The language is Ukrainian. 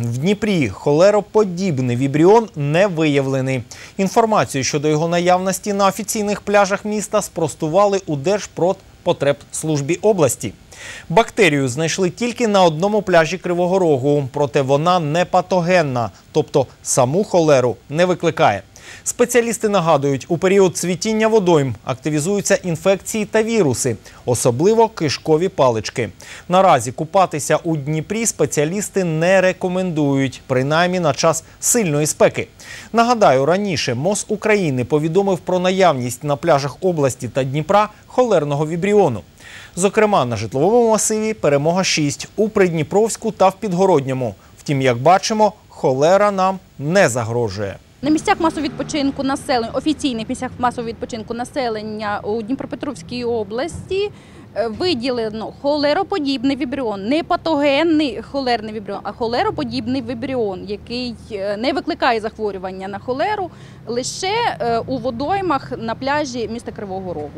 В Дніпрі холероподібний вібріон не виявлений. Інформацію щодо його наявності на офіційних пляжах міста спростували у Держпродпотребслужбі області. Бактерію знайшли тільки на одному пляжі Кривого Рогу, проте вона не патогенна, тобто саму холеру не викликає. Спеціалісти нагадують, у період цвітіння водойм активізуються інфекції та віруси, особливо кишкові палички. Наразі купатися у Дніпрі спеціалісти не рекомендують, принаймні на час сильної спеки. Нагадаю, раніше МОЗ України повідомив про наявність на пляжах області та Дніпра холерного вібріону. Зокрема, на житловому масиві перемога 6 у Придніпровську та в Підгородньому. Втім, як бачимо, холера нам не загрожує. На місцях масового відпочинку населення, офіційних місцях масового відпочинку населення у Дніпропетровській області е, виділено холероподібний вібріон, не патогенний холерний вібріон, а холероподібний вібріон, який е, не викликає захворювання на холеру лише е, у водоймах на пляжі міста Кривого Рогу.